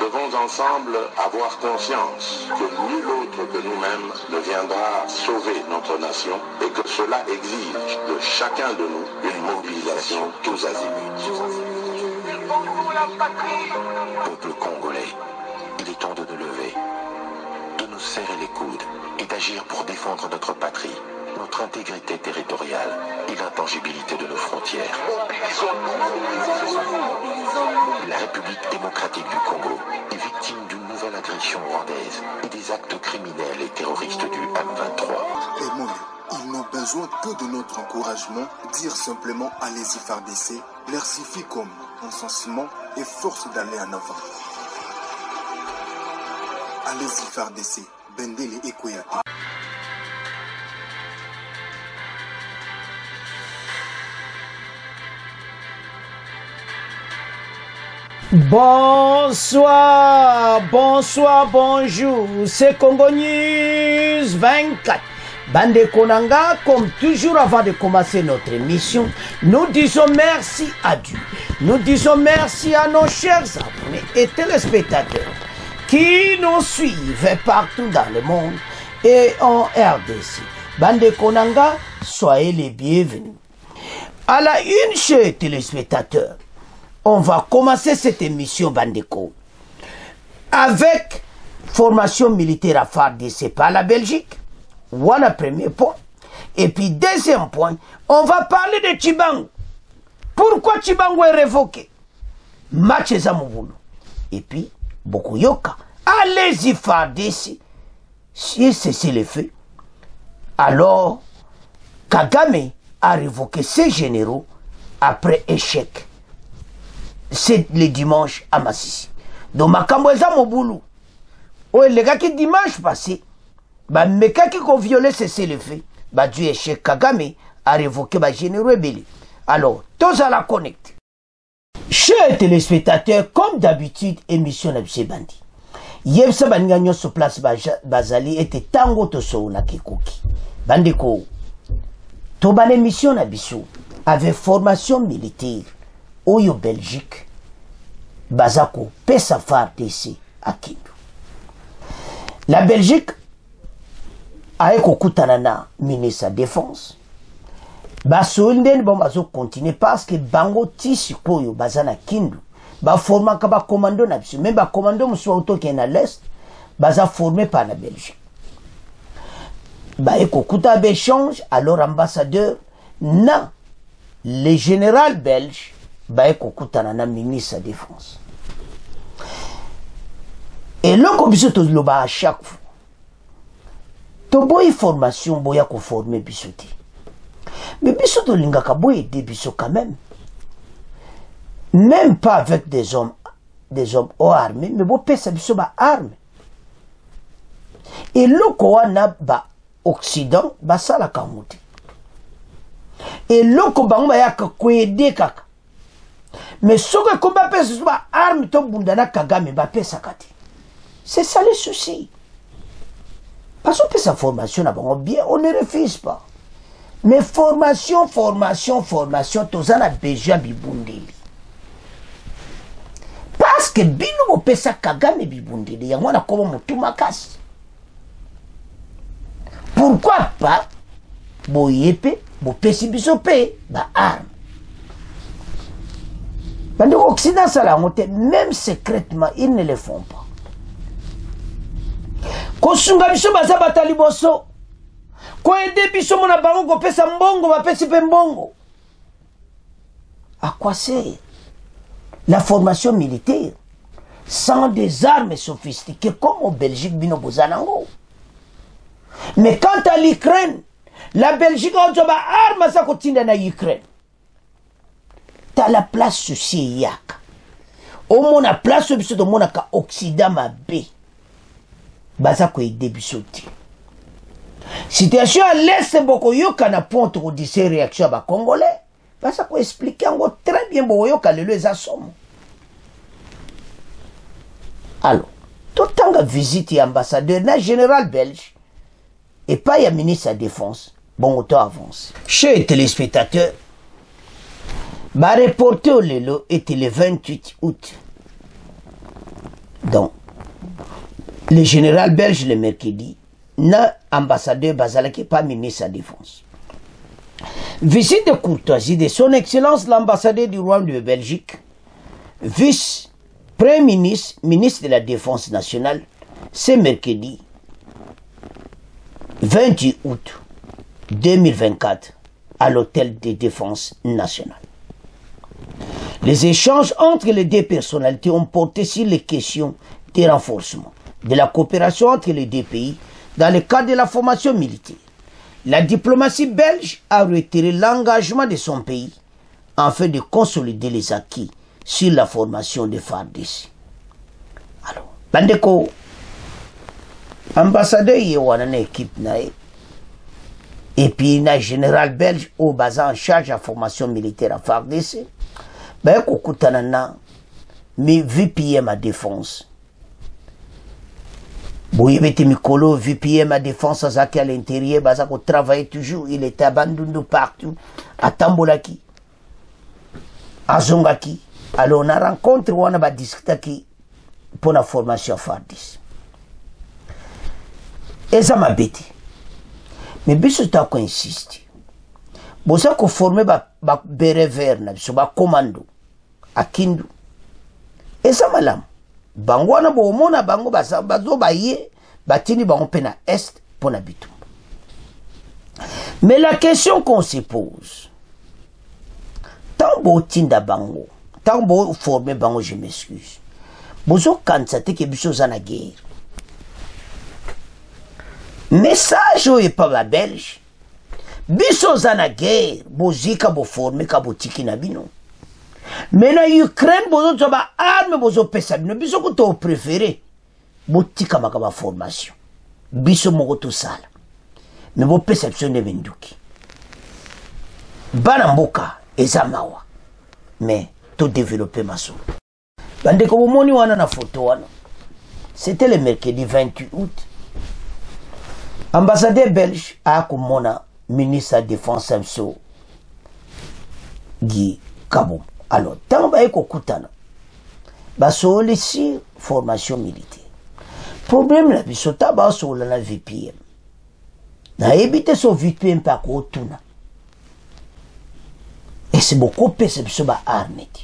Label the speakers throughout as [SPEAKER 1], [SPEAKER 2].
[SPEAKER 1] devons ensemble avoir conscience que nul autre que nous-mêmes ne viendra sauver notre nation et que cela exige de chacun de nous une mobilisation tous azimuts.
[SPEAKER 2] Peuple congolais, il est temps de nous lever, de nous serrer les coudes et d'agir pour défendre notre patrie, notre intégrité territoriale et l'intangibilité de nos frontières. La République démocratique du Congo est victime d'une nouvelle agression rwandaise et des actes criminels et terroristes du M23.
[SPEAKER 3] Et moi, ils n'ont besoin que de notre encouragement. Dire simplement allez-y FARDC leur suffit comme encensement et force d'aller en avant. Allez-y FARDC, Bendele et.
[SPEAKER 4] Bonsoir, bonsoir, bonjour, c'est Congo News 24. Bande Konanga, comme toujours avant de commencer notre émission, nous disons merci à Dieu. Nous disons merci à nos chers abonnés et téléspectateurs qui nous suivent partout dans le monde et en RDC. Bande Konanga, soyez les bienvenus. À la une, chers téléspectateurs, on va commencer cette émission Bandeko avec formation militaire à FARDC par la Belgique. Voilà premier point. Et puis deuxième point, on va parler de Chibango. Pourquoi Chibango est révoqué? Match. Et puis, Bokuyoka. Allez-y FARDC. Si c'est le fait, alors Kagame a révoqué ses généraux après échec c'est le dimanche à Massissi. Donc makambo eza mobulu. Oyo elekaki dimanche passé bamekaki koviole cese le fait badwi échec kagame arévoke bagénéraux ebele. Alors tozala connecte chers téléspectateurs comme d'habitude émission na biso ebandi yebisa baninga nyonso place bazali ete ntango tosowolaka ekoki bandeko tobana émission na biso avec formation militaire oyo belgique baza kopesa fardc akindu la belgique aye kokutana na ministre défense. Basoli ndeni bango bazokontinue parce que bango ti sikoyo baza na kindu. Baformaka bakomando na biso. Me bakomando mosusu bautokende na lest baza forme par la belgique. Baye kokuta baéchange alors ambassadeur na le général belge baye kokutana na ministre ya défense. Eloko biso toloba à chaque fois. Toboyi formation boya koforme biso te. Mais biso tolingaka boyede biso quand même. Même pas avec des hommes des hommes au armé mais bopesa biso baarme eloko wana baoccident basalaka yango te eloko bango bayaka koede kaka mais soki ekomi bapesa biso baarme tobunda na kagame bapesaka te c'est ça le souci. Bazopesa formation na bango bien on ne refuse pas. Mais formation formation formation toza na besoin bibundeli. Parce que bino bopesa kagame bibundeli yango wana komo motu makasi. Pourquoi pas boye mpe bopesi biso mpe baarme bandeko occident yango te même secrètement ils ne le font pas. Kosunga biso baza bata liboso. Koyede biso mona bango kopesa mbongo bapesi mpe mbongo. À quoi sert la formation militaire? Sans des armes sophistiquées comme au belgique bino mais quant à l'ukraine la belgique aozwa baarme aza kotinda na ukraine tala place susi eyaka omona place oyo biso tomonaka occident mabe baza koyede biso te situation ya leste bokoyoka na mpo tokodise réaction ya bacongolais baza koexplike yango très bien bokoyoka lelo eza somo alors totanga visite ambassadeur na général belge epai ya ministre ya défense bongo to avance chez téléspectateur bareporte oyo lelo ete le 28 août. Le général belge le mercredi na ambassadeur bazalaki pas ministre de la défense. Visite de courtoisie de son excellence l'ambassadeur du royaume de belgique vice premier ministre ministre de la défense nationale ce mercredi 28 août 2024 à l'hôtel de défense nationale les échanges entre les deux personnalités ont porté sur les questions des renforcements de la coopération entre les deux pays dans le cadre de la formation militaire. La diplomatie belge a retiré l'engagement de son pays afin de consolider les acquis sur la formation des FARDC. Alors, bandeko ambassadeur ye wana na équipe na ye et puis na général belge oyo baza en charge ya formation militaire ya FARDC baye kokutana na mi vpm ya défense. Boyebi ete mikolo vpm ya défense azalaki à l'intérieur baza kotravaille toujours. Il était abandundu partout. Atambolaki. Azongaki. Alors na rencontre wana badiskutaki mpona formation ya fardis eza mabe te me biso ta koinsiste boza koforme baberever ba na biso bakomando akindu. Eza malamu bango wana bomona bango bazo baye batindi bango mpe na este mpo na bitumba. Mais la question qu'on se pose ntango botinda bango ntango boforme bango je m'excuse bozokanisa te ke biso oza na guerre. Message oyo epa babelge biso oza na guerre bozika boforme ka botiki na bino. Me na ukraine bozozwa baarme bozopesa bino. Biso kuta opréféré botikamaka baformation biso moko tosala. Me bopesa biso nde minduki bana mboka eza mawa. Me todevelope masolo. Bandeko bomoni wana na foto wana. C'était le mercredi 28 août. Ambassadeur belge aya komona ministre ya défense ya biso gi kabom alors ntango baye kokutana basolola sur formation militaire. Problème na biso ta basolola na vpm nayebi te so vpm mpe akootuna ese bokopesa biso baarme te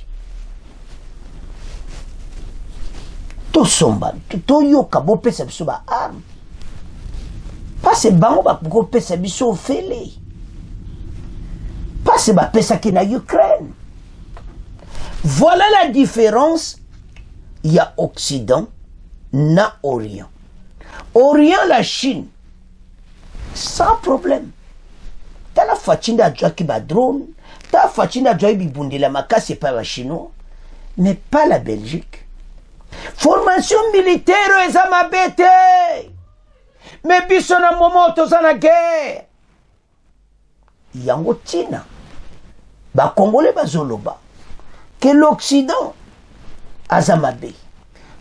[SPEAKER 4] tosomba toyoka bopesa biso baarme pase bango bakopesa biso ofele pase bapesaki na ukraine. Voilà la différence. Il y a occident na orient. Orient la chine. Sans problème. Tala faci nde azwaki badrone tala faci nde azwaki makasi epai ya bachinois mais pas la belgique. Formation militaire eza mabe me biso na moma oyo toza na guerre. Yango ntina bakongole bazoloba ke l'occident aza mabe.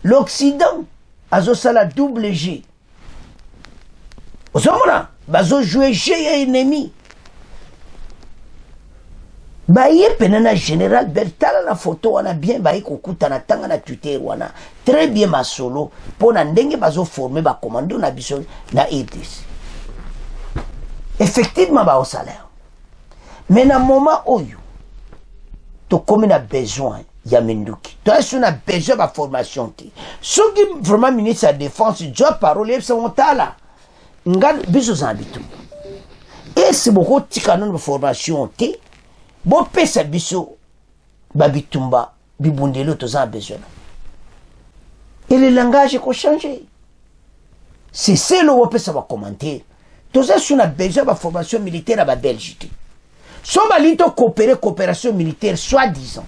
[SPEAKER 4] L'occident azosala double g. Ozomona bazojoue g ya ennemi baye pene na général bel tala na foto wana bien baye kokutana ntanga na twitter wana. Très bien masolo mpo na ndenge bazoforme bakomando na biso na rdc effectivement baosala yango mais na moment oyo tokomi na besoin ya minduki toyesu na besoin baformation te. Soki vraiment ministre ya défense jwa parole yebisa motala nga biso oza na bitumba esi bokotika nano baformation te? Bopesa biso babitumba bibundeli toza na besoin et le langage ekochange c'est selo bopesa bacommentaire toza su na besoin baformation militaire ya babelge te so balingi coopération militaire soi disant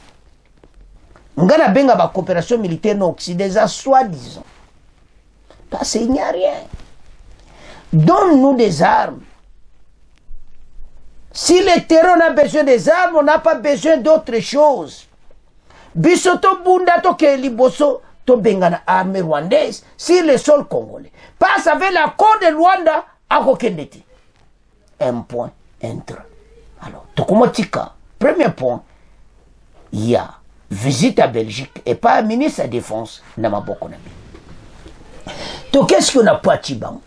[SPEAKER 4] nga nabenga bacoopération militaire na occident soi disant parce il n'y a rien. Donne nous des armes si le terrain a besoin des armes on n'a pas besoin d'autre chose biso tobunda tokee liboso tobengana armée rwandaise sur le sol congolais. Parce avec l'accord de rwanda akokende te un point intra alors tokomotika premier point il y a visite à belgique et pas ministre ya défense na maboko na bino tokeski na pwati bango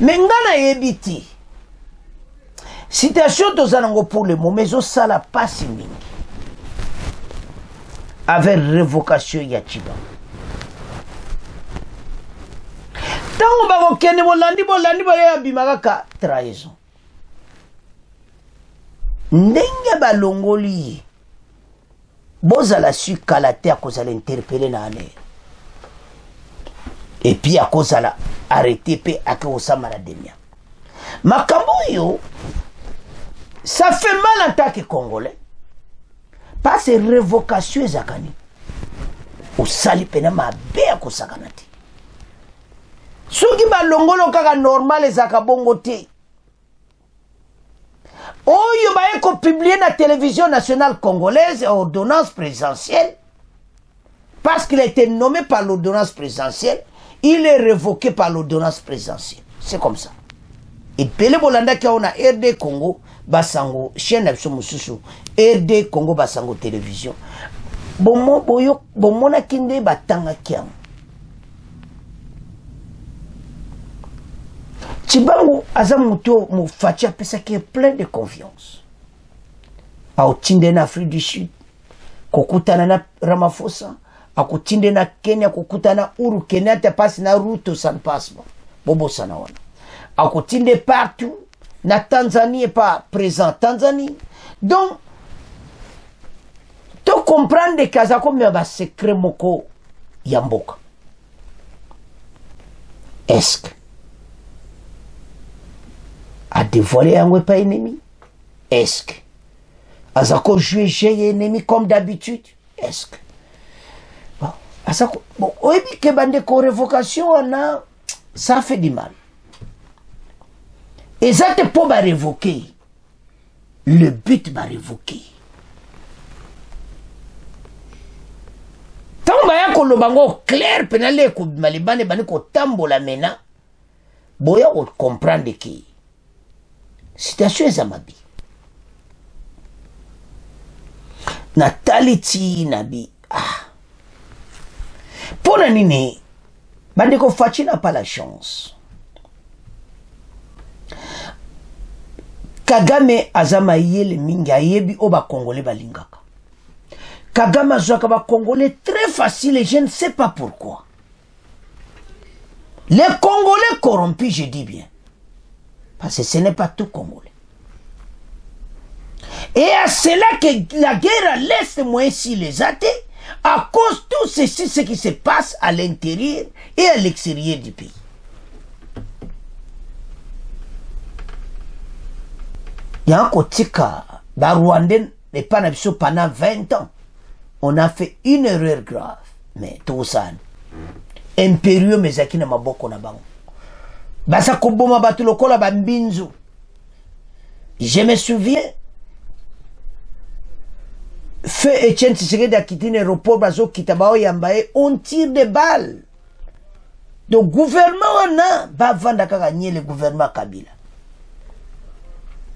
[SPEAKER 4] me nga nayebi te situation toza nango pour le moment ezosala mpasi mingi. Avec révocation ya cibango ntango bakokende bolandi bolandi boya bima kaka trahison. Ndenge balongoli ye bozala su kala te akozala interpele na anere epuis akozala arrete mpe ake kosamba na demia. Makambo oyo ça fait mal en tant que congolais. Parce révocation ezaka nini osali mpena mabe ya kosakana te. Soki balongolo kaka normal ezalaka bongo te. Oyo baye kopiblie na télévision nationale congolaise ordonnance présidentielle. Parce qu'il a été nommé par l'ordonnance présidentielle il est révoqué par l'ordonnance présidentielle. C'est comme ça. Ebele bolandaki awo na rd congo basango chaîne na biso mosusu rd congo basango télévision. Bomonaki nde batangaki yango cibangu aza moto mofaci apesaki ye plein de confiance. Aotinda na afrique du sud kokutana na ramafosa akotinda na kenya kokutana na uru kenyatta mpasi na ruto san passement bobosana wana. Akotinde partout na tanzanie epa présent tanzanie. Donc tocomprendre ke aza komema basekret moko ya mboka? Estce adévoile yango epai ennemi? Estce que aza kojue jeu ya ennemi comme d'habitude? Estce que bon, aza bon, oyebi ke bandeko révocation wana ça fait du mal eza te mpo barevoke le but barevoke ntango baya koloba ngo claire mpena le ekobima libanda ebandi kotambola mena boya kocomprendre ke. Situation eza mabe natali ti na bi ah. mpo na nini? Bandeko faci na pa la chance kagame aza mayele mingi ayebi oyo bakongole balingaka. Kagame azwaka bakongole très facile et je ne sais pas pourquoi. Les congolais corrompus je dis bien. Parce que ce n'est pas tout congolais. Et à cela que la guerre à l'est les athées à cause de tout ceci ce qui se passe à l'intérieur et à l'extérieur du pays yango kotika barwandais epai na biso pendant 20 ans. On a fait une erreur grave. Mais tosani imperium ezalaki na maboko na bango. Baza koboma bato lokola bambinzu je me souviens feu etienne tshisekedi akiti na aéroport bazokita baoyamba ye on tire de balle donc gouvernement wana bavanda kaka nyele gouvernement kabila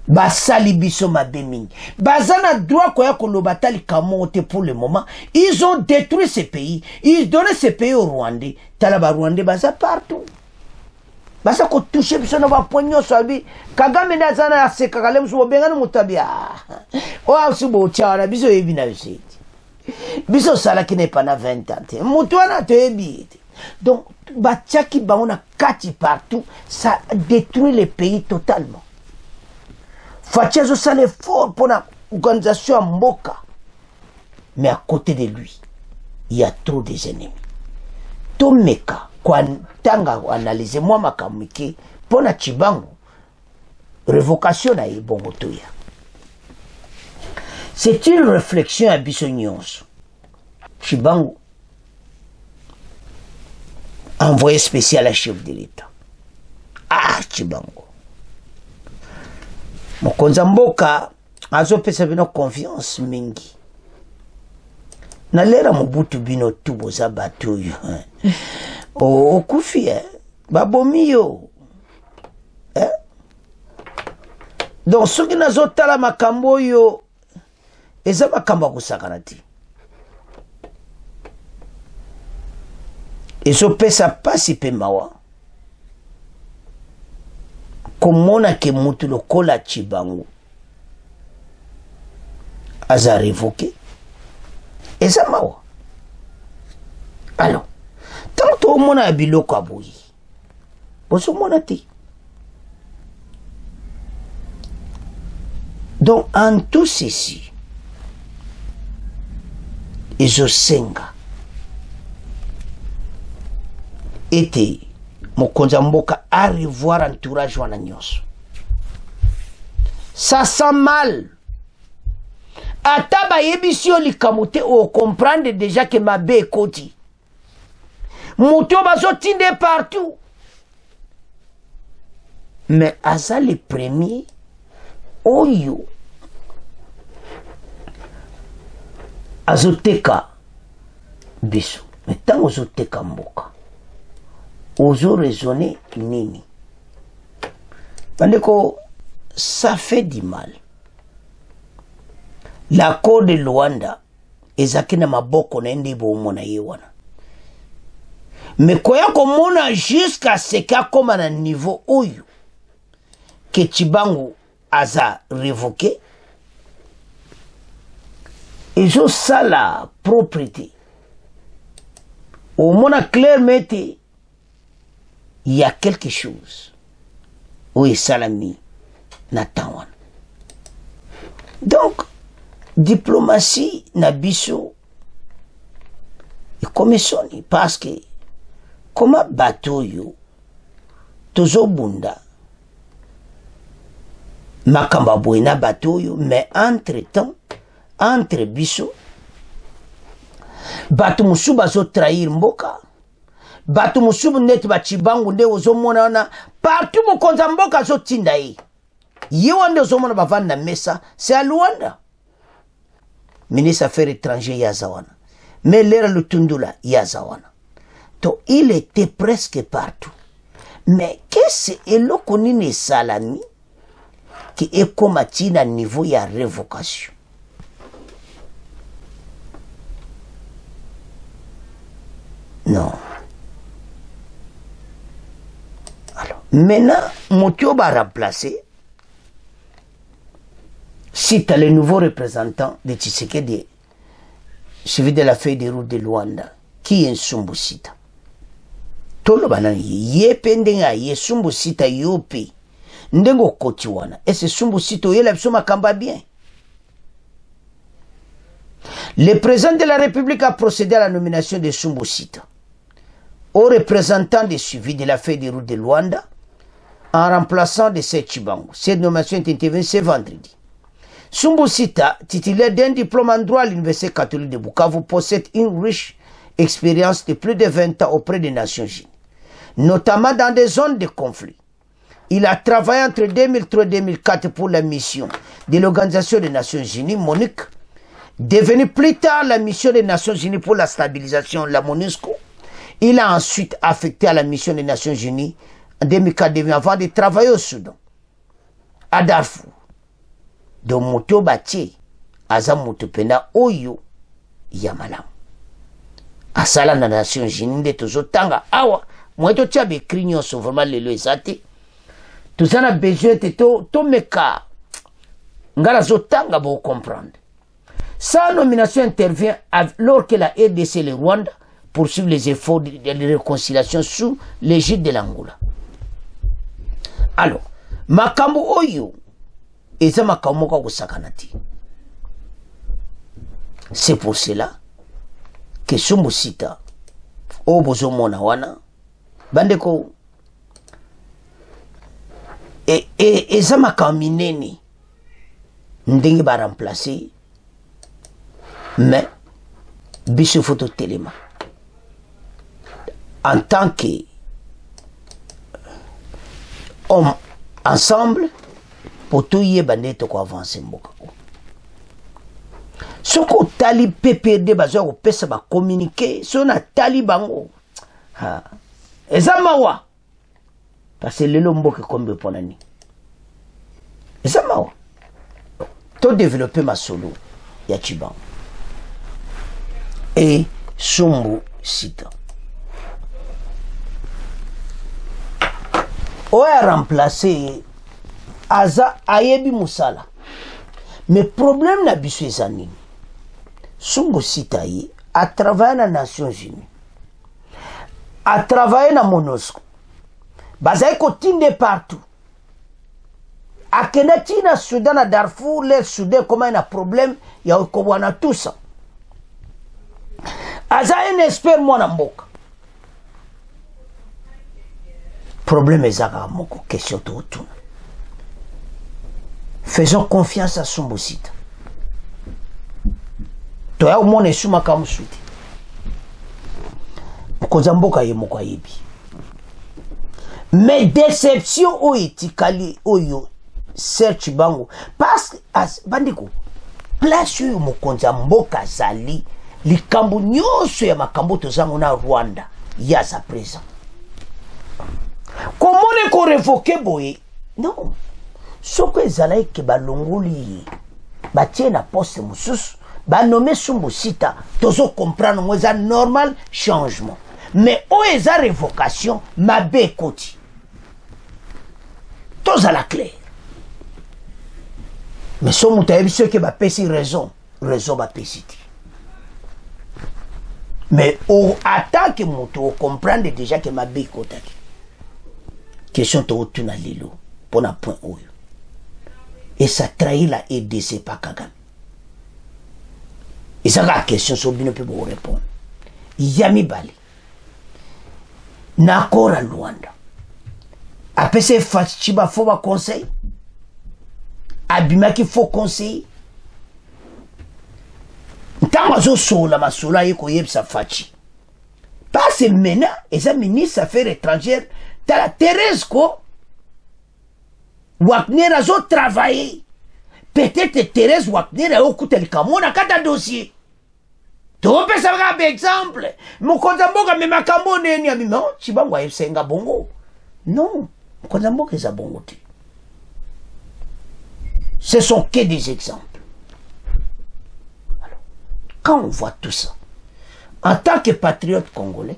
[SPEAKER 4] basali biso mabe mingi baza na droit koya koloba ta likambo te pour le moment. Ils ont détruit ce pays. Ils donné ce pays au rwandais. Tala barwandais baza partout. Baza kotouche biso na bapoint nyonso abi. Kagame nde aza na asekaka le mosu bobengani moto abi. Oyo asu botyawana biso oyebi na biso ete biso osalaki na epana 20 ans te. Motu wana donc batiaki bango na kati partout. Ça détruit le pays totalement faci azosala effort mpona organisation ya mboka. Mais à côté de lui il y a trop des ennemis tomeka kotanga analyse mwa makambo mike mpona cibango révocation na toya. C'est une réflexion ya biso nyonso. Cibango envoyé spécial à chef de l'état. Ah cibango mokonzi ya mboka azopesa bino confiance mingi nalera mobutu bino tu boza bato oyo okufi eh? babomi yo eh? donc soki nazotala makambo oyo eza makambo ya kosakana te ezopesa mpasi mpe mawa komona ke mutu lokola cibango aza revoke. Eza mawa. Alors ntango tomona ya biloko ya boye bozomona te. Donc en tout ceci ezosenga. Ete mokonzi ya mboka arevoir entourage wana nyonso. Ça sent mal. Ata bayebisi yo likambo te okomprendre déjà ke mabe ekoti. Moto oyo bazotinde partout. Mais aza le premier oyo azoteka biso. Me ntango ozoteka mboka ozoraisonne nini? Bandeko ça fait du mal. L'accord de luanda ezalaki na maboko na ye nde boomona ye wana. Me koya komona jusqu'à seke akóma na niveau oyo ke cibango aza révoqué ezosala propriété. Omona clairement ete ya quelque chose. Oyo esalami na temps wana donc diplomatie na biso ekomi soni parce que bato oyo tozobunda makambo ya boye na bato mais entre temps entre biso bato mosusu bazotrahir mboka bato mosusu neti bacibangu nde ozomona wana partout mokonzi ya mboka azotinda ye ye wana nde ozomona bavandi mesa. C'est à luanda? Ministre affaires étranger ye aza wana mais lera lutundula ye to il était presque partout. Mais kese eloko nini esalami? Ke ekóma ti na niveau ya révocation non maintenant moto oyo baremplace cite le nouveau représentant de tshisekedi suivi de la feuille de route de luanda. Qui est nsumbu sita? Toloba nani ye ye mpe ndenge aye sumbu sita yo mpe ndenge okoti wana bien. Le président de la république a procédé à la nomination de sumbu sita au représentant de suivi de la feuille de route de luanda en remplaçant de cette chibango cette nomination est intervenue ce vendredi Sumbu Sita, titulaire d'un diplôme en droit à l'Université catholique de Bukavu, possède une riche expérience de plus de 20 ans auprès des Nations Unies, notamment dans des zones de conflit. Il a travaillé entre 2003 et 2004 pour la mission de l'Organisation des Nations Unies, MONUC, devenue plus tard la mission des Nations Unies pour la stabilisation, la MONUSCO. Il a ensuite affecté à la mission des Nations Unies en 2004 avant de travailler au Soudan, à Darfour. donc moto batie aza moto mpena oyo ya malamu asala na nations unis nde tozotanga. Awa moye totia baekri nyonso vraiment lelo eza te. Toza na besoin ete tomeka. Ngai nazotanga bocomprendre sa nomination intervient alors que la rdc le rwanda poursuivent les efforts de, de réconciliation sous l'égide de l'angola alors makambo oyo eza makambo moko akosakana te c'est pour cela ke sumbu sita wana bandeko e, e, eza makambo minene ndenge baremplace mais biso fo totelema en tant que ensemble po toyeba nde tokoavanse mboka o soki otali ppd bazoya kopesa bakommunike soki natali bango ha. eza mawa parce lelo mboka ekombi mpona nini eza mawa todevelope masolo ya cibango e sumbu sita oyo aremplace aza ayebi mosala. Mais problème na biso eza nini? Sungu sita ye atravaille na nations unies. Atravaille na monusco. Bazali kotinde partout. Akende ti na sudan na darfour le sudan ekómai na problème ya kobwana tusa aza un expert mwana mboka problème eza kaka moko question tootuna faisons confiance à sumbusita toya komona esumaka mosu te mokonzi mboka ye moko ayebi mais déception oyo etikali oyo serche bango. Parce bandeko place oyo mokonzi ya mboka azali likambo nyonso ya makambo tozango na rwanda. Ye aza présent komona korevoke boye? Non. Soki ezalaki ke balongoli ye batie na poste mosusu banome sumbu sita tozokomprendre ngo eza normal changement. Mais oyo eza révocation mabe ekoti. Tozala clair. Mais so moto ayebi soki bapesi raison raison bapesi te mais ata ke moto ocomprendre déjà ke mabe ekotaki question tootuna lelo mpona point oyo. Et ça trahit la edc pa kagame. Eza kaka question so bino mpe bokorépondre ya mibale na accord ya lwanda apesi efaci bafo baconseil abimaki faux conseil. Ntango azosola masolo aye koyebisa faci parce mena eza ministre affaire étrangère tala thérèse ko wagner azotravaille peut-être thérèse wagner ayokuta likambo na kati ya dossier. Topesa kaka baexemple mokonzi ya mboka me makambo neni abima o cibango ayesenga bongo non mokonzi ya mboka eza bongo te ce sont que des exemples. Alors, quand on voit tout ça en tant que patriote congolais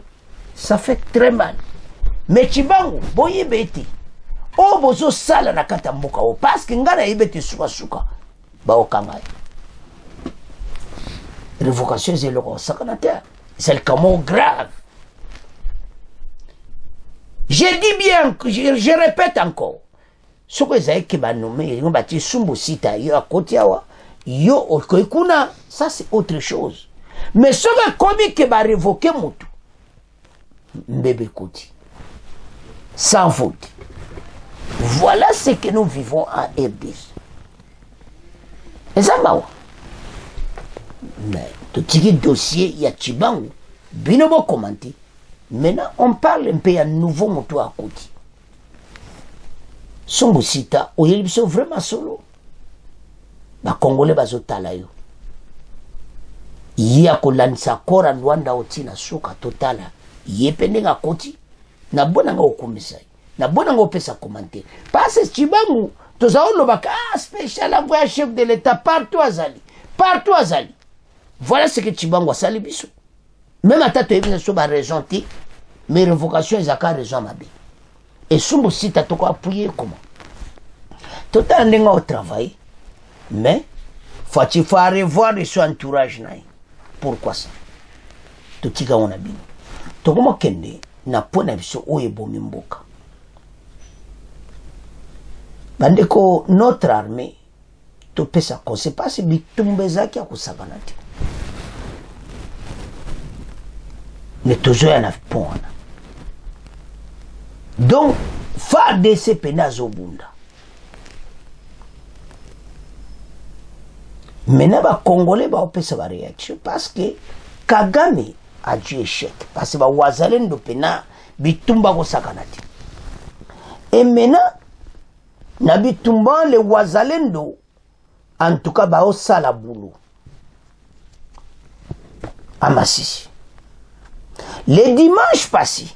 [SPEAKER 4] ça fait très mal mais cibango boyeba ete oyo bozosala na kati ya mboka oyo. Parceke ngai nayebi ete sukasuka. Baokanga ye révocation eza eloko osakana te eza likambo grave. Je dis bien je, je répète encore. Soki ezalaki banome yango batie sumbu sita yo akoti awa yo okoki kuna. Ça c'est autre chose. Mais soki ekomi ke barevoke motu mbebe ekoti sans faute. Voilà ce que nous vivons en RDC eza mawa mais totiki dossier ya cibangu bino bokomante maintenant on parle mpe ya nouveau moto akoti songo sita oyeli biso vraiment solo. Bakongole bazotala yo. Ye akolandisa kora lwanda otina suka totala. Ye mpe ndenge akoti nabonanga okumisa ye nabonanga opesa commentaire parce cibangu toza olobaka ah spécial envoyé chef de l'état partout azali partout azali. Voilà ce que cibangu asali biso. Même ata toyebi na so baraison te mais révocation ezalaka raison mabe esumbu sita toko appuye comment? Totala ndenge otravaille mais faci faut revoir de so entourage na ye pourquoi ça? Totika ngo na bino tokomokende na po na biso oyo ebomi mboka. Bandeko notre armée topesa conseil. Parce bitumba ezalaki ya kosakana te? Me tozoya na pont wana. Donc fardc pene azobunda. Maintenant bacongolais baopesa baréaction parce que kagame adu échec. Parce bawazalendo mpena bitumba kosakana te. Maintenant na bitumba le wazalendo en tout cas baosala boulot à masisi le dimanche passé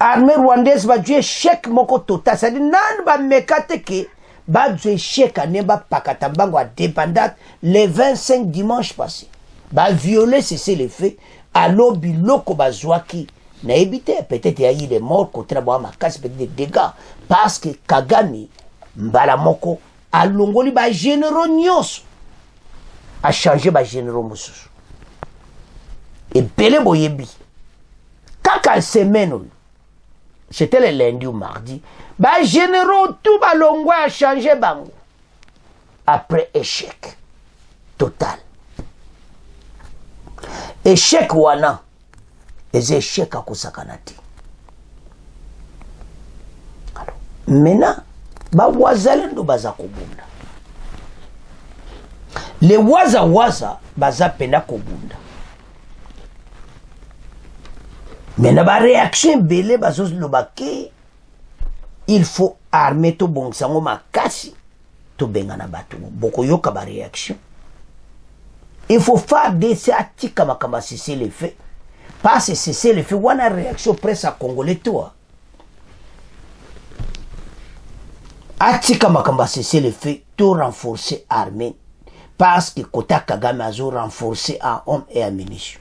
[SPEAKER 4] armée rwandaise badu échec moko total cestadi nani bameka te ke bazwa échec ane bapakata mbango adépendante le 25 dimanche passé baviole cese le fait. Alo biloko bazwaki nayebi te peut-être yayi les morts côté na bango makasi peut-être des dégâts. Parce que kagame mbala moko alongoli bagénéraux nyonso. Achange bagénéraux mosusu. Ebele boyebi kaka semaine c'était le lundi ou mardi bagénéraux tout balongwa achange bango. Après échec total échec wana. Eza échec akosakana te maintenant bawazalendo baza kobunda. Le wazawaza baza mpena kobunda. Maintenant baréaction ebele bazoloba ke il faut arme tobongisa yango makasi tobengana bato bokoyoka baréaction il faut fardc atika makambo asese le fait parce sese le fait wana réaction presse ya congolais toa atika makambo asese le fait to renforcer armée. Parce que kota kagame azo renforcer en homme et en munition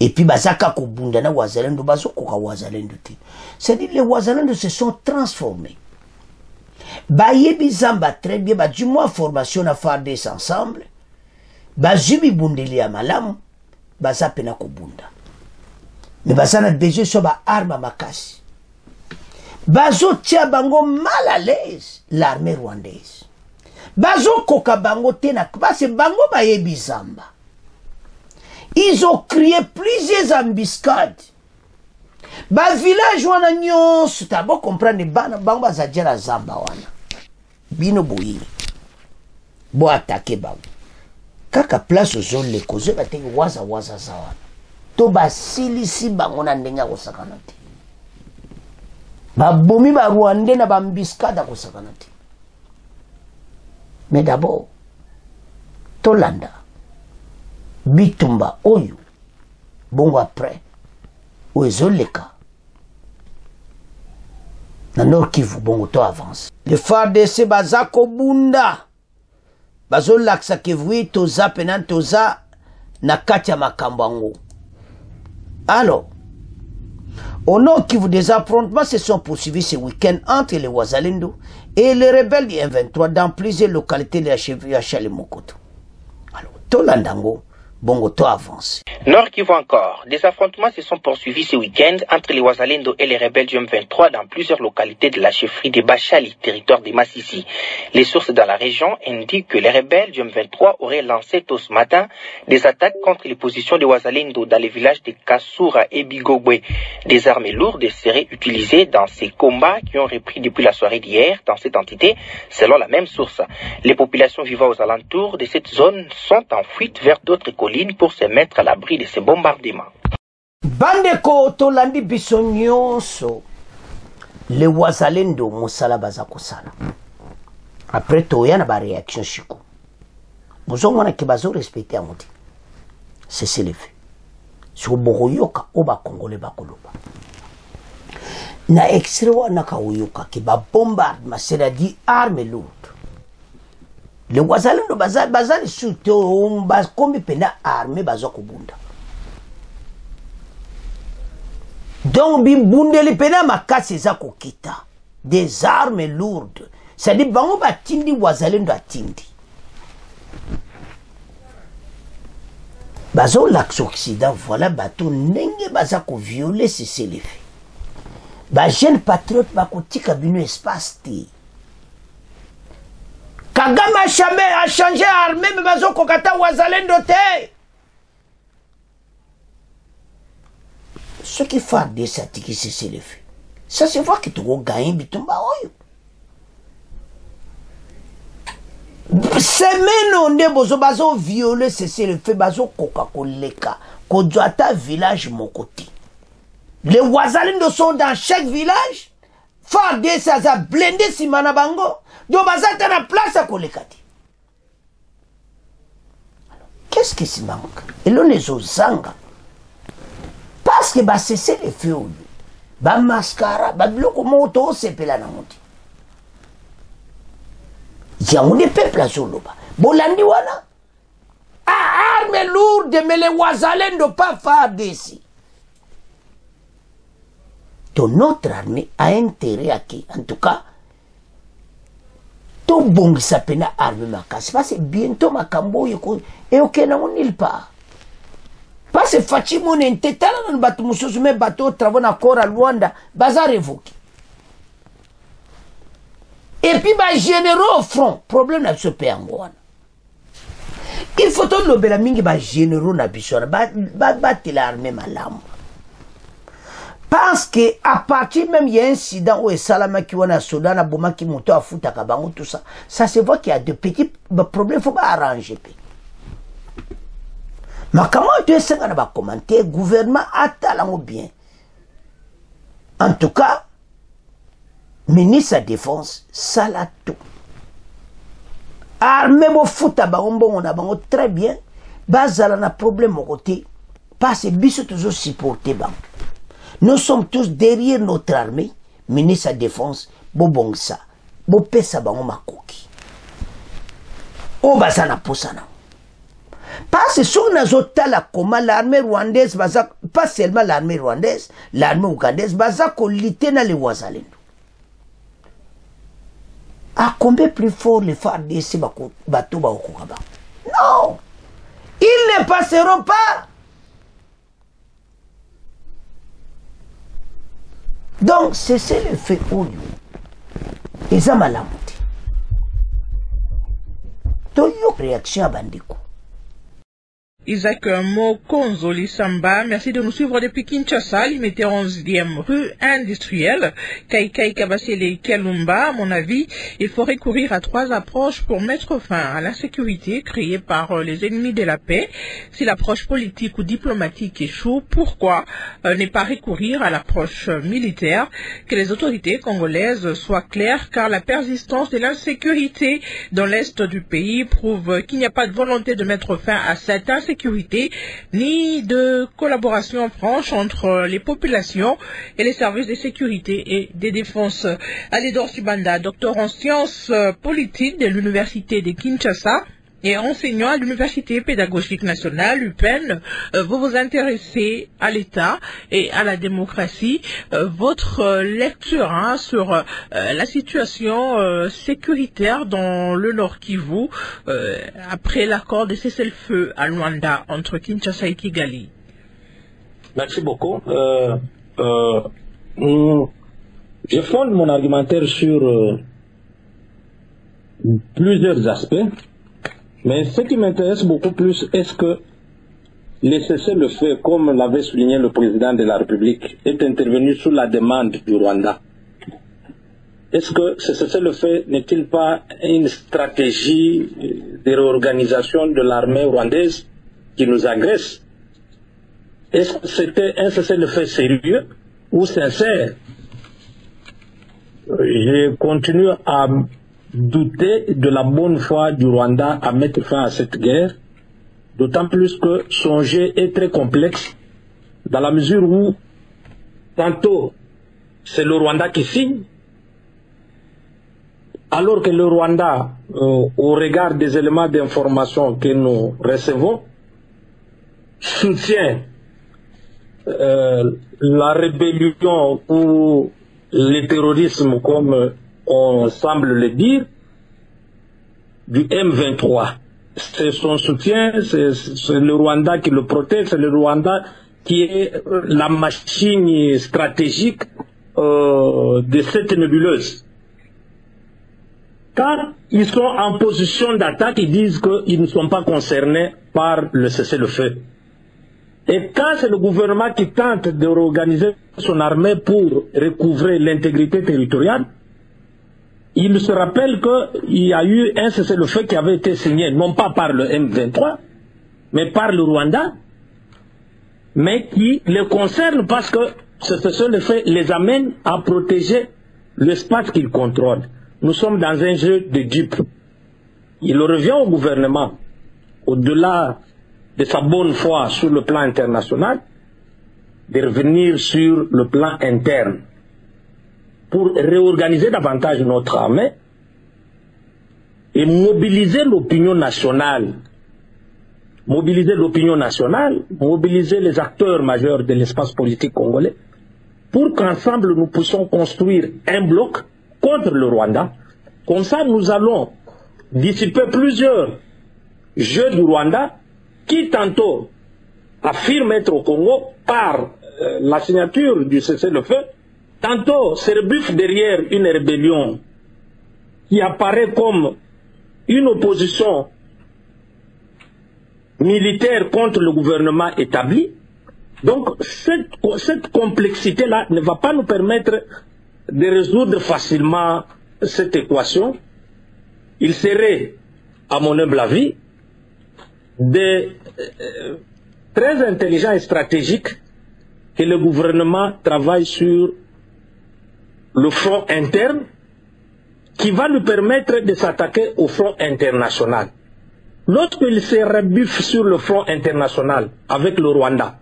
[SPEAKER 4] et puis bazaka kobunda na wazalendo bazokoka wazalendo te. C'est-à-dire les wazalendo se sont transformés. Bayebi zamba très bien badwi mwa formation na fardes ensemble bazwi bibundeli ya malamu baza mpena kobunda. Me baza na besoin so baarme makasi. Bazotia bango mal à l'aise l'armée rwandaise. Bazokoka bango te na parce bango bayebi zamba. Ils ont créé plusieurs embuscades. Bavillage wana nyonso ta bocomprendre bana bango bazadia na zamba wana. Bino boye boatake bango kaka place ozoleka ozoyeba te wazawaza za wana to basilisi bango na ndenge ya kosakana te. Babomi barwandais na bambiskade ya kosakana te. Mais d'abord tolanda bitumba oyo bongo après oyo ezoleka na nord kivu bongo to avance. Le fardc baza kobunda bazolakisa kevui toza pena toza na kati ya makambo yango alors au nord kivu des affrontements se sont poursuivis ce week-end entre les wazalendo et les rebelles du M23 dans plusieurs localités de Chalemokoto. Alors, Tolandango, Bongo, to avance.
[SPEAKER 5] Nord Kivu encore. Des affrontements se sont poursuivis ce week-end entre les Wazalendo et les rebelles du M23 dans plusieurs localités de la chefferie de Bachali, territoire de Massissi. Les sources dans la région indiquent que les rebelles du M23 auraient lancé tôt ce matin des attaques contre les positions des Wazalendo dans les villages de Kasura et Bigogwe. Des armes lourdes seraient utilisées dans ces combats qui ont repris depuis la soirée d'hier dans cette entité, selon la même source. Les populations vivant aux alentours de cette zone sont en fuite vers d'autres collines pour se mettre à l'abri de ces bombardements.
[SPEAKER 4] bandeko tolandi biso nyonso. Le wazalendo mosala baza kosala. Apres toya na baréaction siku bozomona ke bazorespecte yango te cese le fait siko bokoyoka oyo bakongole bakoloba na extrait wana kaoyoka ke babombardement c'est-à-dire arme lourde le wazalendo baza, baza lisusu te bakomi mpena arme bazwa kobunda. Donc bibundeli mpena makasi eza kokita. Des armes lourdes. Cestadire bango batindi wazalendo atindi. Bazolakisa occident voilà bato ndenge baza koviole seselefe bajeune patriote bakotika bino espace te kagame achambe achange arme me bazokoka ta wazalendo te soki fardc atiki seselefe ça se voit ke tokoganye bitumba oyo. Semaine o nde bozo bazoviole seselefe bazokoka koleka. Kozwa ata village moko te les wazalendo sont dans chaque village. Fardc aza blende nsima na bango donc baza te na place ya koleka te. Qu'est-ce qui se manque? Eloni ezozanga. Parce que basese lefe oyo bamaskara babiloko moko toosepela nango te yango nde peuple azoloba. Bolandi wana? Arme lourde mais le wazalendo pas fardc to notre armée a intérêt ake en tout cas tobongisa mpena arme makasi parce bientôt makambo oyo eyokende yango nile part. Parce faci monene te tala nanu bato mosusu me bato oyo travaux na ya lwanda baza révoke epuis bagénéraux au front problème na biso mpe yango wana. Il faut tolobela mingi bagénéraux na biso wana. Batela arme malamu parce que à partir même il y a un incident où esalamaki wana soda na bomaki moto afutaka bango tout ça. Ça se voit qu'il y a de petits problèmes faut baarrange mpe makambo oyo toesenga na bacommentaire gouvernement atala yango bien. En tout cas ministre ya défense sala tout arme bofuta bango mbongo na bango très bien. Bazala na problème moko te parce biso tozosupporte bango nous sommes tous derrière notre armée. Ministre ya défense bobongisa bopesa bango makoki. Oyo baza na posa nango parce que soki nazotala koma l'armée rwandaise pas seulement l'armée rwandaise l'armée ougandaise baza kolite na le wazalendo. À combien plus fort les FARDC bateau bakokoka bango? Non! Ils ne passeront pas donc cessez le fait oyo. Eza malamu te. Toyoka réaction ya bandeko
[SPEAKER 6] Isaac Mokonzo Samba, merci de nous suivre depuis Kinshasa, limité 11e rue industrielle. Kaikai Kabasele Kalumba, à mon avis, il faut recourir à trois approches pour mettre fin à l'insécurité créée par les ennemis de la paix. Si l'approche politique ou diplomatique échoue, pourquoi euh, ne pas recourir à l'approche militaire? Que les autorités congolaises soient claires, car la persistance de l'insécurité dans l'est du pays prouve qu'il n'y a pas de volonté de mettre fin à cette insécurité ni de collaboration franche entre les populations et les services de sécurité et de défense. Alidor Subanda, docteur en sciences politiques de l'Université de Kinshasa, et enseignant à l'Université pédagogique nationale, UPEN, euh, vous vous intéressez à l'État et à la démocratie. Euh, votre euh, lecture hein, sur la situation sécuritaire dans le Nord Kivu après l'accord de cessez-le-feu à Luanda entre Kinshasa et Kigali.
[SPEAKER 7] Merci beaucoup. je fonde mon argumentaire sur plusieurs aspects. Mais ce qui m'intéresse beaucoup plus, est-ce que le cessez-le-feu, comme l'avait souligné le président de la République, est intervenu sous la demande du Rwanda? Est-ce que ce cessez-le-feu n'est-il pas une stratégie de réorganisation de l'armée rwandaise qui nous agresse? Est-ce que c'était un cessez-le-feu sérieux ou sincère? Je continue à douter de la bonne foi du Rwanda à mettre fin à cette guerre, d'autant plus que son jeu est très complexe, dans la mesure où tantôt c'est le Rwanda qui signe, alors que le Rwanda, euh, au regard des éléments d'information que nous recevons, soutient euh, la rébellion ou le terrorisme comme on semble le dire, du M23. C'est son soutien, c'est le Rwanda qui le protège, c'est le Rwanda qui est la machine stratégique euh, de cette nébuleuse. Car ils sont en position d'attaque, ils disent qu'ils ne sont pas concernés par le cessez-le-feu. Et quand c'est le gouvernement qui tente de réorganiser son armée pour recouvrer l'intégrité territoriale, il se rappelle qu'il y a eu un cessez-le-feu qui avait été signé, non pas par le M23, mais par le Rwanda, mais qui les concerne parce que ce cessez-le-feu les amène à protéger l'espace qu'ils contrôlent. Nous sommes dans un jeu de dupes. Il revient au gouvernement, au-delà de sa bonne foi sur le plan international, de revenir sur le plan interne pour réorganiser davantage notre armée et mobiliser l'opinion nationale. Mobiliser l'opinion nationale, mobiliser les acteurs majeurs de l'espace politique congolais pour qu'ensemble nous puissions construire un bloc contre le Rwanda. Comme ça, nous allons dissiper plusieurs jeux du Rwanda qui tantôt affirment être au Congo par euh, la signature du cessez-le-feu, tantôt se rebuffent derrière une rébellion qui apparaît comme une opposition militaire contre le gouvernement établi. Donc cette, complexité-là ne va pas nous permettre de résoudre facilement cette équation. Il serait, à mon humble avis, euh, très intelligent et stratégique que le gouvernement travaille sur le front interne qui va lui permettre de s'attaquer au front international. Lorsqu'il se rebuffe sur le front international avec le Rwanda,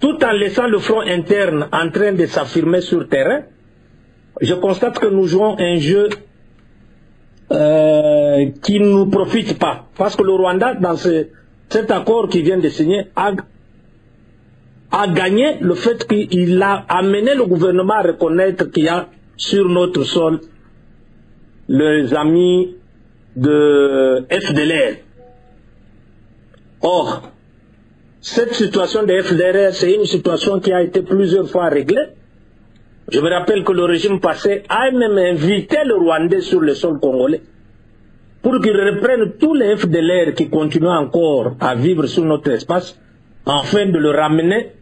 [SPEAKER 7] tout en laissant le front interne en train de s'affirmer sur terrain, je constate que nous jouons un jeu euh, qui ne nous profite pas. Parce que le Rwanda, dans ce, cet accord qu'il vient de signer, a gagné le fait qu'il a amené le gouvernement à reconnaître qu'il y a sur notre sol les amis de FDLR. Or, cette situation de FDLR, c'est une situation qui a été plusieurs fois réglée. Je me rappelle que le régime passé a même invité le Rwandais sur le sol congolais pour qu'il reprenne tous les FDLR qui continuent encore à vivre sur notre espace, afin de le ramener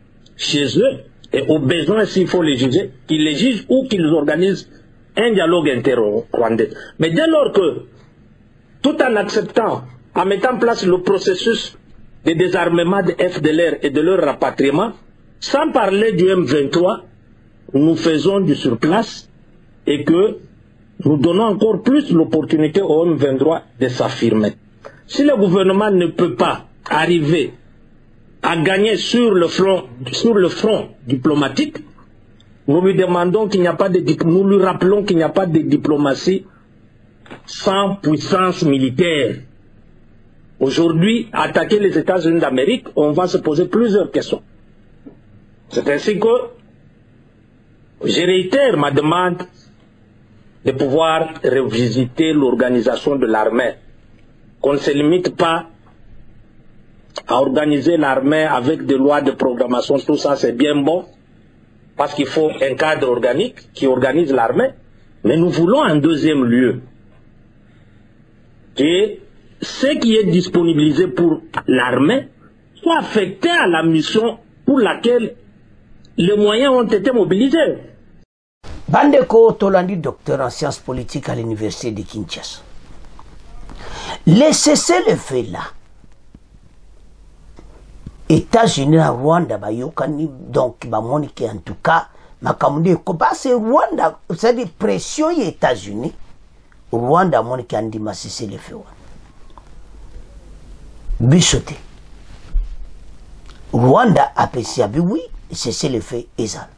[SPEAKER 7] chez eux et au besoin, s'il faut les juger, qu'ils les jugent ou qu'ils organisent un dialogue inter-rwandais. Mais dès lors que, tout en acceptant, en mettant en place le processus de désarmement de FDLR et de leur rapatriement, sans parler du M23, nous faisons du surplace et que nous donnons encore plus l'opportunité au M23 de s'affirmer. Si le gouvernement ne peut pas arriver à gagner sur le front, sur le front diplomatique, nous lui demandons qu'il n'y a pas de nous lui rappelons qu'il n'y a pas de diplomatie sans puissance militaire. Aujourd'hui, attaquer les États-Unis d'Amérique, on va se poser plusieurs questions. C'est ainsi que je réitère ma demande de pouvoir revisiter l'organisation de l'armée. Qu'on ne se limite pas à organiser l'armée avec des lois de programmation, tout ça c'est bien bon, parce qu'il faut un cadre organique qui organise l'armée, mais nous voulons un deuxième lieu, que ce qui est disponibilisé pour l'armée soit affecté à la mission pour laquelle les moyens ont été mobilisés.
[SPEAKER 4] bandeko tolandi docteur en sciences politiques à l'université de kinshasa. Le cessez-le-feu là états-unis na rwanda bayokani donc bamoni ke en tout cas makambo nde base rwanda c'est-à-dire pression ya états-unis. Rwanda amoni ke andima cessez-le-feu wana biso te rwanda apesi abi wi cessez-le-feu ezala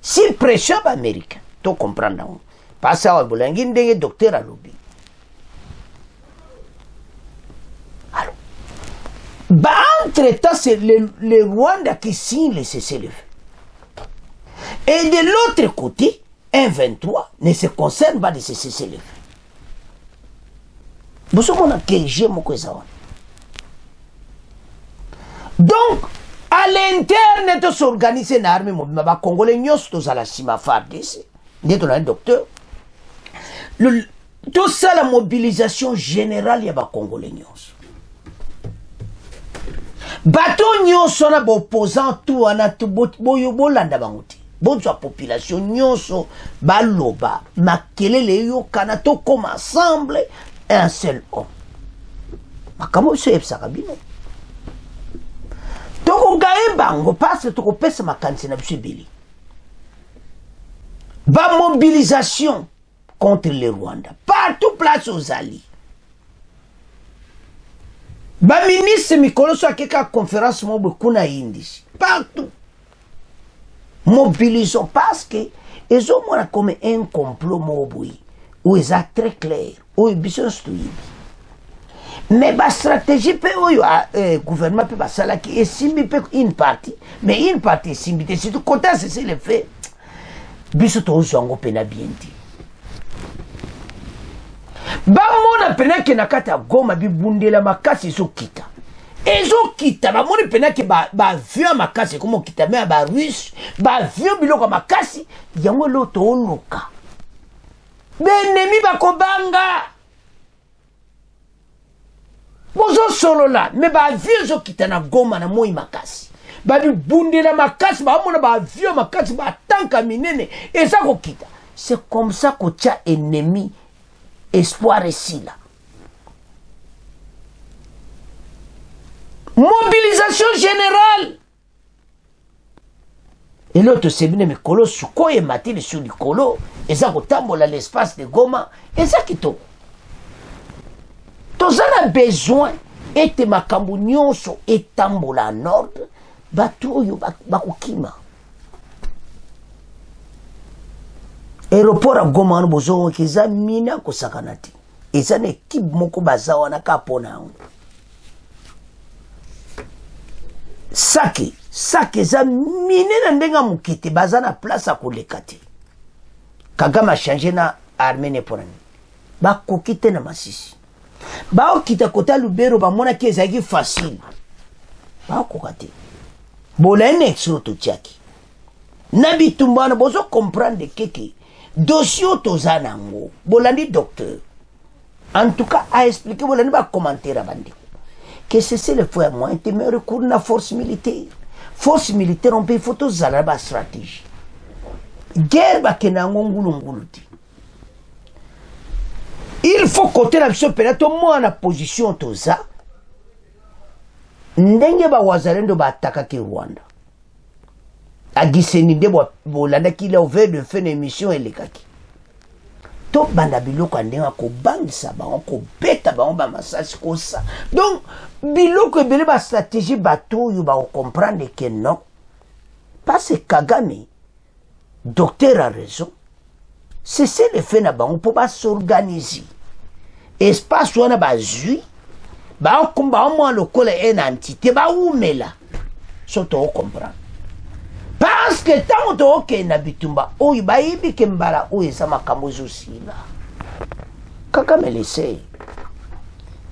[SPEAKER 4] si pression baaméricain tocomprendre yango mpasi awa bolangi ndenge docteur alobi alors baentretemps c'est le, le rwanda qui signe le cessez-le-feu et de l'autre côté un 23 ne se concerne pas de ce cessez-le-feu bozomona ke je moko eza wana donc à l'interne tosorganise na arme mobima bakongole nyonso tozala nsima fardc nde tolani docteur. Le- tosala mobilisation générale ya bakongole nyonso bato nyonso na baopposant tu wana boyo bolanda bango te. Bozwa population nyonso baloba. Makelele eyokana tokoma ensemble un seul homme. Makambo biso eyebisaka bino. Tokogaye bango parce tokopesa makanisi na biso ebele. Bamobilisation contre le rwanda. Partout place ozali baministre mikolo so akeka conférence mo boye kuna indisi partout. Mobilisons parce que ezomona comme un complot moko boye oyo eza très clair oyo biso nyonso toyebi me bastratégie mpe oyo eh, gouvernement mpe basalaki esimbi mpe une partie mais une partie esimbi te surtout côté ya cese le fait biso tozwa yango mpena bien te bamona mpena ke na kati ya goma bibundela makasi ezokita. Ezokita bamoni mpena ke baavion ba ya makasi ekoma okita me ya barusse baavion biloko ya makasi yango eloo tooluka benemi bakobanga. Bozosolola me baavion ezokita na goma na moi makasi. Babibundela makasi bamona baavion makasi batanka minene eza kokita. C'est comme ça kotya ennemi espoir esila mobilisation générale. Eloo tosembi na mikolo sukoyo emati lisu likolo eza kotambola l'espace de goma eza kitoko toza na besoin ete makambo nyonso etambola en ordre bato oyo bakokima aéroport ya goma wana bozokoki eza mine akosakana te. Eza na ekipe moko baza wana ka mpona yango. Sake sake eza mine na ndenge ya moke te baza na place ya koleka te. Kagame achange na armene mpona nini. Bakoki te na masisi. Baokita kota lubero bamonaki ezalaki facile. Bakoka te. Bolai na exro totiaki na bitumba wana bozokomprendre keke dossier oyo toza nango. Bolandi docteur. En tout cas aexplike bolandi bacommentaire ya bandeko. Que cese le fo ya moyen te mais recours na force militaire. Force militaire ompe ifo tozala na bastratégie guerre bakende yango ngulungulu te il faut kote na biso mpena tomona na position toza. Ndenge bawazalendo baatakaki rwanda agiseni nde bolandaki la over de fe na émission elekaki tobanda biloko ya ndenge kobangisa bango kobeta bango bamasasi kosa. Donc biloko ebele bastratégie bato oyo bakokomprendre ke non. Parce kagame docteur a raison. Cese le fait na bango mpo basorganize espace wana bazwi baomwa lokola ene entité baumela so tookomprendre parce que ntango tookende na bitumba oyo bayebi ke mbala oyo eza makambo ezosila kaka melese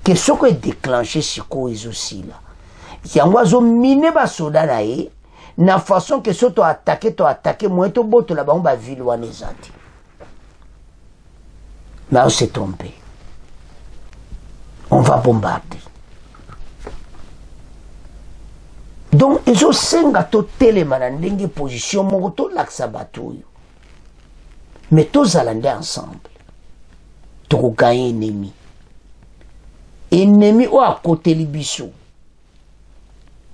[SPEAKER 4] ke soko edéclenche sikoyo ezosila yango azomine basoda na ye na façon ke so toatake toatake moye tobotola bango bavile wana eza te mais on s'est trompé. On va bombarder donc ezosenga totelema na ndenge position moko tolakisa bato oyo. Mais tozala nde ensemble. Tokoganye ennemi. Ennemi oyo akoteli biso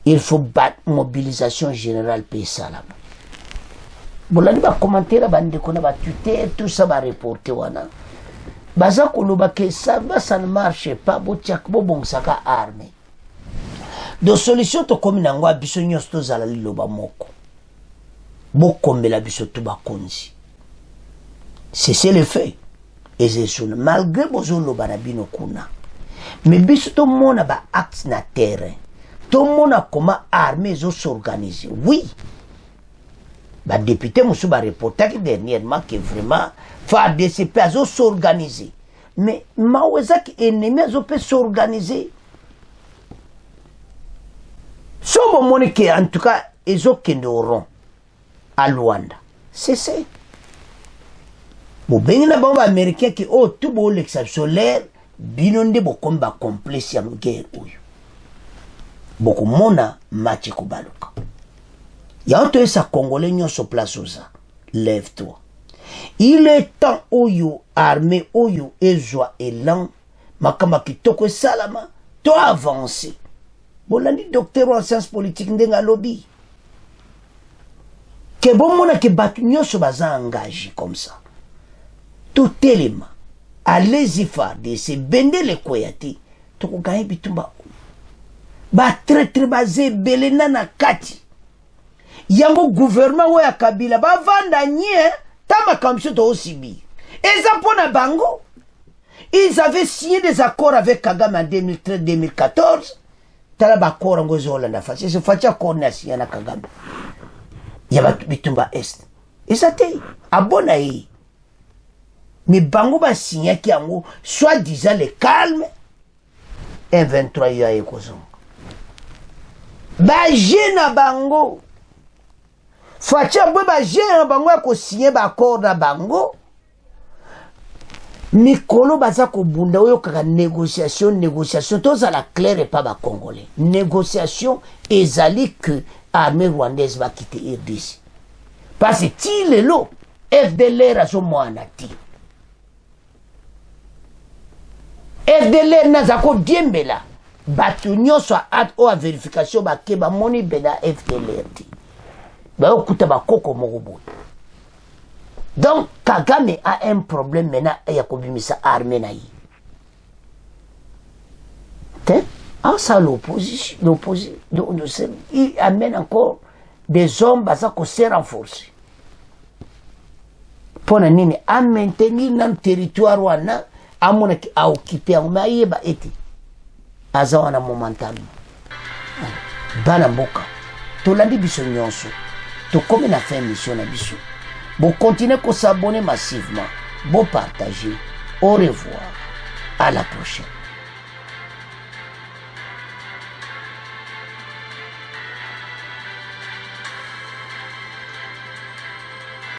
[SPEAKER 4] il faut bat mobilisation générale mpe esalama. Bolandi bacommentaire bandeko na batutere tout ça bareporte wana. Baza koloba ke ça ça ne marche pas botiaka bobongisaka arme do solution tokomi na yango ya biso nyonso tozala liloba moko. Bokombela biso tu bakonzi. Cese le fait. Ezesuna malgré bozoloba na bino kuna. Me biso tomona baacte na terrain. Tomona koma armée ezosorganise oui. Badepute mosusu bareportaki dernièrement ke vraiment fardc mpe azosorganise mais mawo ezaki ennemi azo mpe sorganise so bomoni ke en tout cas ezokende à luanda. Cese bobengi na bango baaméricain ke oyo tu boolekisa biso lere bino nde bokomi bacomplice ya guerre oyo. Bokomona match ekobaluka yango toyesa congolais nyonso place oza lève toi il est temps oyo armée oyo ezwa elan makambo ya kitoko esalama to avance bolandi docteur en science politique ndenge alobi. Ke bomona ke bato nyonso baza engage comme ça. Totelema alezi fardc bendele ekweya te tokoganye bitumba. Batraitre baza ebele na na kati. Yango gouvernement oyo ya kabila bavanda nye ta makambo biso toosibir eza mpo na bango. Ils avaient signé des accords avec kagame en 2013-2014 tala baaccord yango ezolanda fasi accord ni asigné na kagame. Ya bitumba este eza te abona ye. Me bango basignaki yango soit disant le calme m23 yo aye kozonga baje na bango. Faci abwe baje na bango ya kosinye baaccord na bango mikolo baza kobunda oyokaka négociation négociation. Tozala claire epa bacongolais négociation ezali ke armée rwandaise bakite rdc parce ti lelo fdlr azomwana ti. Fdlr naza kodiembela. Bato nyonso oyo avérification bake bamoni bena fdlr te bayokuta bakoko moko boye donc kagame a un problème maintenant ya kobimisa armée na ye te asa l'opposition l'opposition il amène encore des hommes baza kose renforcer mpo na nini amaintenir nano territoire wana amonaki aokipe yango me ayeba ete aza wana momentalement bana mboka. Tolandi biso nyonso. Tokómi na fin mission na biso bokontinue kosabone massivement. Bopartage au revoir. À la prochaine